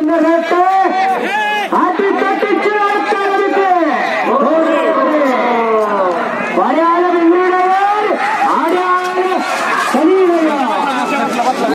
Gracias.